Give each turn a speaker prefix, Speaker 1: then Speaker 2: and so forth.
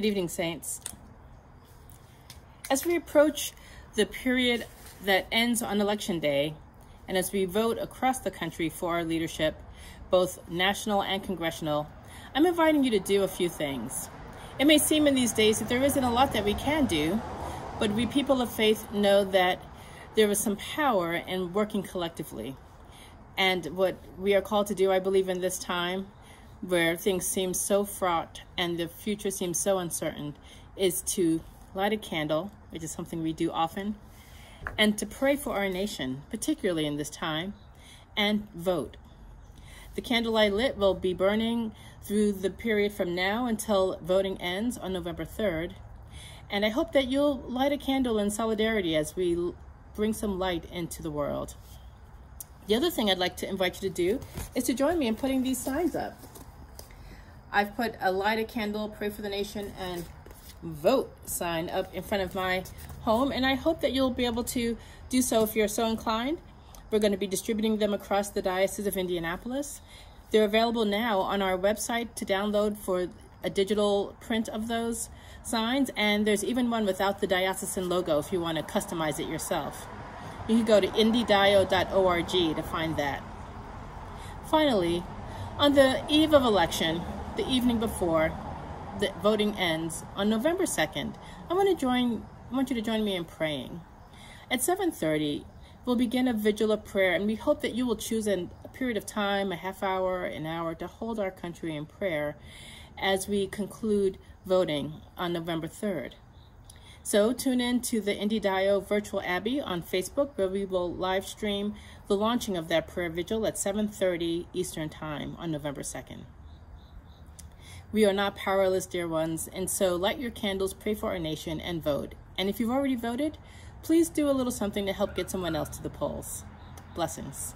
Speaker 1: Good evening, Saints. As we approach the period that ends on Election Day, and as we vote across the country for our leadership, both national and congressional, I'm inviting you to do a few things. It may seem in these days that there isn't a lot that we can do, but we people of faith know that there is some power in working collectively. And what we are called to do, I believe, in this time where things seem so fraught and the future seems so uncertain, is to light a candle, which is something we do often, and to pray for our nation, particularly in this time, and vote. The candle I lit will be burning through the period from now until voting ends on November 3rd. And I hope that you'll light a candle in solidarity as we bring some light into the world. The other thing I'd like to invite you to do is to join me in putting these signs up. I've put a light a candle, pray for the nation, and vote sign up in front of my home, and I hope that you'll be able to do so if you're so inclined. We're going to be distributing them across the Diocese of Indianapolis. They're available now on our website to download for a digital print of those signs, and there's even one without the diocesan logo if you want to customize it yourself. You can go to indydio.org to find that. Finally, on the eve of election, the evening before the voting ends on November 2nd, I want to join I want you to join me in praying. At 7:30, we'll begin a vigil of prayer and we hope that you will choose an, a period of time, a half hour, an hour to hold our country in prayer as we conclude voting on November 3rd. So tune in to the Indy Virtual Abbey on Facebook where we will live stream the launching of that prayer vigil at 7.30 Eastern Time on November 2nd. We are not powerless, dear ones, and so light your candles, pray for our nation, and vote. And if you've already voted, please do a little something to help get someone else to the polls. Blessings.